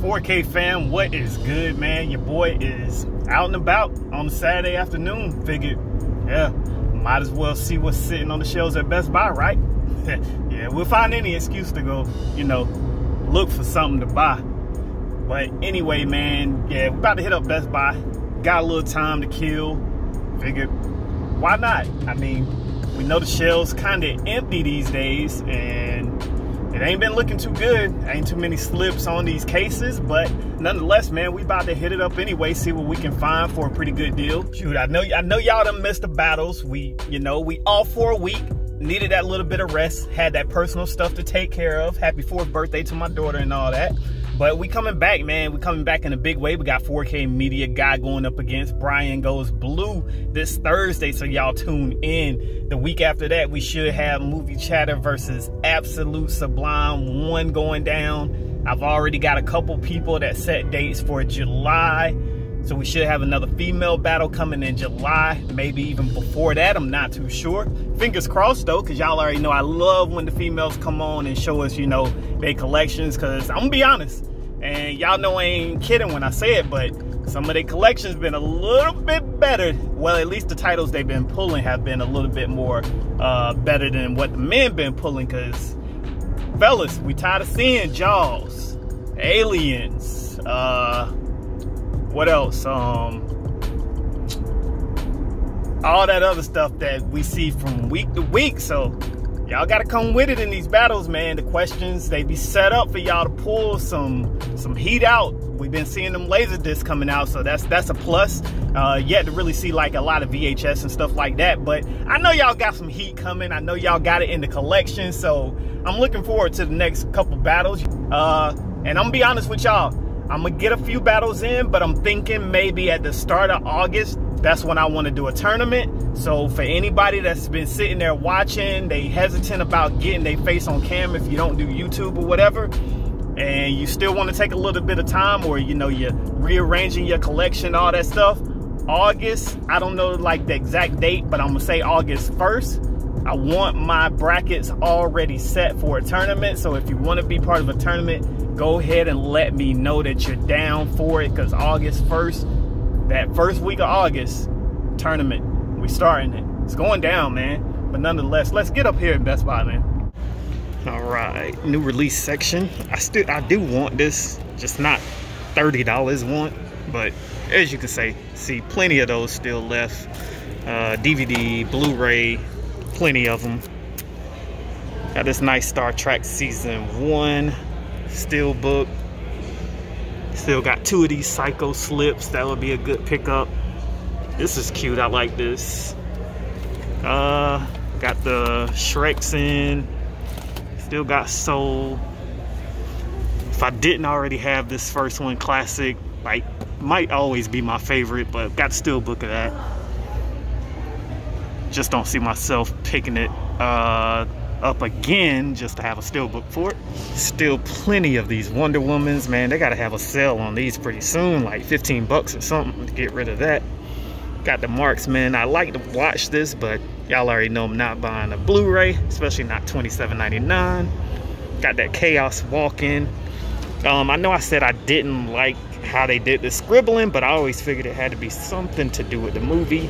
4K fam, what is good, man? Your boy is out and about on Saturday afternoon. Figured, yeah, might as well see what's sitting on the shelves at Best Buy, right? yeah, we'll find any excuse to go, you know, look for something to buy. But anyway, man, yeah, we're about to hit up Best Buy. Got a little time to kill. Figured, why not? I mean, we know the shelves kind of empty these days, and it ain't been looking too good. Ain't too many slips on these cases, but nonetheless, man, we about to hit it up anyway, see what we can find for a pretty good deal. Shoot, I know I know y'all done missed the battles. We, you know, we all for a week. Needed that little bit of rest, had that personal stuff to take care of. Happy fourth birthday to my daughter and all that. But we coming back, man. We coming back in a big way. We got 4K Media Guy going up against Brian Goes Blue this Thursday, so y'all tune in. The week after that, we should have Movie Chatter versus Absolute Sublime 1 going down. I've already got a couple people that set dates for July. So we should have another female battle coming in July, maybe even before that. I'm not too sure. Fingers crossed though, because y'all already know I love when the females come on and show us, you know, their collections. Because I'm gonna be honest, and y'all know I ain't kidding when I say it, but some of their collections been a little bit better. Well, at least the titles they've been pulling have been a little bit more uh, better than what the men been pulling. Because fellas, we tired of seeing Jaws, Aliens, uh, what else? Um, all that other stuff that we see from week to week. So y'all got to come with it in these battles, man. The questions they be set up for y'all to pull some some heat out. We've been seeing them laser discs coming out, so that's that's a plus. Uh, yet to really see like a lot of VHS and stuff like that. But I know y'all got some heat coming. I know y'all got it in the collection, so I'm looking forward to the next couple battles. Uh, and I'm gonna be honest with y'all. I'm gonna get a few battles in, but I'm thinking maybe at the start of August, that's when I want to do a tournament. So for anybody that's been sitting there watching, they hesitant about getting their face on cam if you don't do YouTube or whatever, and you still want to take a little bit of time or you know you're rearranging your collection, all that stuff. August, I don't know like the exact date, but I'm gonna say August 1st. I want my brackets already set for a tournament. So if you want to be part of a tournament, go ahead and let me know that you're down for it because August 1st, that first week of August, tournament, we starting it. It's going down, man. But nonetheless, let's get up here at Best Buy, man. All right, new release section. I still, I do want this, just not $30 want, but as you can say, see plenty of those still left. Uh, DVD, Blu-ray, plenty of them. Got this nice Star Trek season one steelbook. Still got two of these Psycho slips. That would be a good pickup. This is cute. I like this. Uh, got the Shreks in. Still got Soul. If I didn't already have this first one, classic, like might always be my favorite, but got steelbook of that. Just don't see myself picking it. Uh, up again just to have a steelbook for it. Still plenty of these Wonder Womans, man. They gotta have a sale on these pretty soon, like 15 bucks or something to get rid of that. Got the marks, man. I like to watch this, but y'all already know I'm not buying a Blu-ray, especially not $27.99. Got that Chaos Walking. Um, I know I said I didn't like how they did the scribbling, but I always figured it had to be something to do with the movie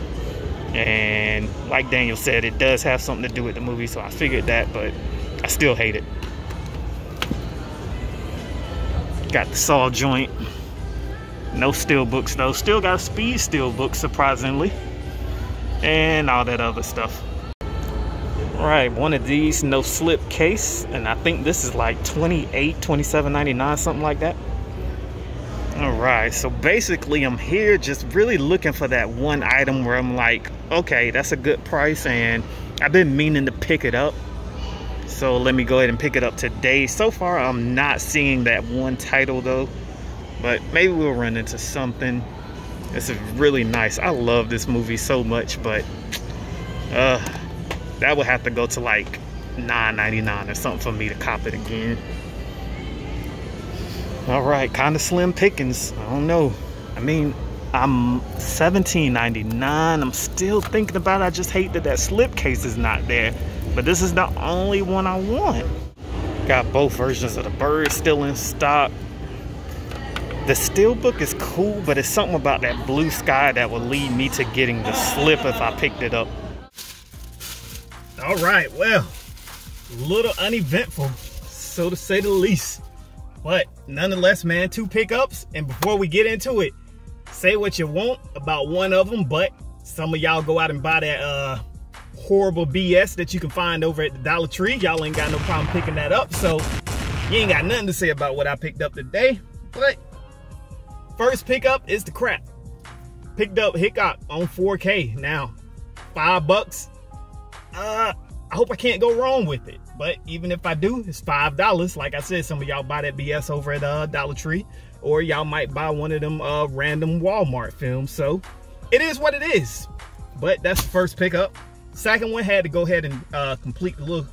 and like Daniel said it does have something to do with the movie so I figured that but I still hate it. Got the saw joint. No steel books though. Still got speed steel book surprisingly. And all that other stuff. Right one of these no slip case and I think this is like 28 27.99 something like that all right so basically i'm here just really looking for that one item where i'm like okay that's a good price and i've been meaning to pick it up. So let me go ahead and pick it up today. So far i'm not seeing that one title though but maybe we'll run into something. This is really nice. I love this movie so much but uh that would have to go to like 9.99 or something for me to cop it again all right kind of slim pickings i don't know i mean i'm 17.99 i'm still thinking about it. i just hate that that slip case is not there but this is the only one i want got both versions of the bird still in stock The Steelbook is cool, but it's something about that blue sky that will lead me to getting the slip if I picked it up. All right, well, little uneventful, so to say the least. But nonetheless, man, two pickups. And before we get into it, say what you want about one of them, but some of y'all go out and buy that uh, horrible BS that you can find over at the Dollar Tree. Y'all ain't got no problem picking that up. So you ain't got nothing to say about what I picked up today. But first pickup is the crap. Picked up Hickok on 4K. Now, five bucks. Uh, I hope I can't go wrong with it. But even if I do, it's five dollars. Like I said, some of y'all buy that BS over at uh, Dollar Tree, or y'all might buy one of them uh, random Walmart films. So it is what it is. But that's the first pickup. Second one had to go ahead and uh, complete the little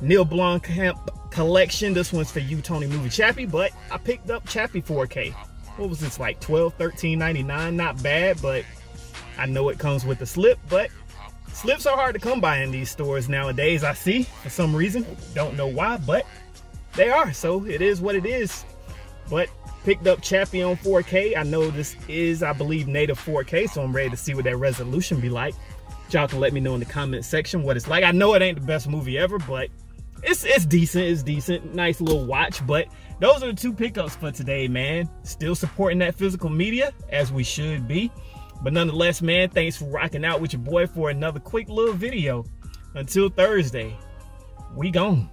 Neil Blomkamp collection. This one's for you, Tony Movie Chappie, but I picked up Chappie 4K. What was this, like 12, 13, 99? Not bad, but I know it comes with a slip, but Slips are hard to come by in these stores nowadays, I see, for some reason. Don't know why, but they are, so it is what it is. But picked up Chappie on 4K. I know this is, I believe, native 4K, so I'm ready to see what that resolution be like. Y'all can let me know in the comment section what it's like. I know it ain't the best movie ever, but it's it's decent, it's decent. Nice little watch, but those are the two pickups for today, man. Still supporting that physical media, as we should be. But nonetheless, man, thanks for rocking out with your boy for another quick little video. Until Thursday, we gone.